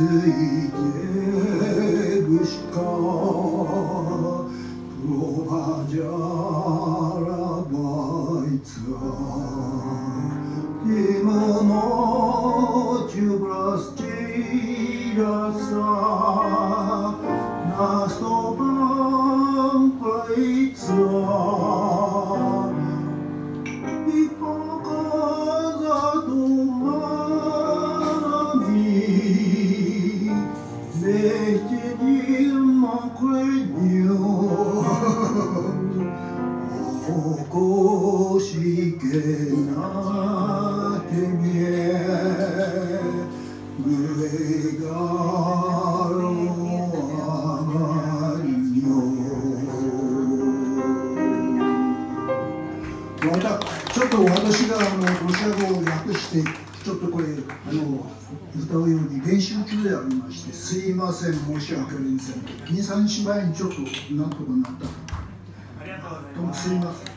이제 그시카 프로바자라 바이츠 김은호 주브라스 지라사 나스토반 바이츠 またちょっと私があのロシア語を訳してちょっとこれあの歌うように練習中でありましてすいません申し訳ありません23日前にちょっとなんとかなったありがとうございます。すません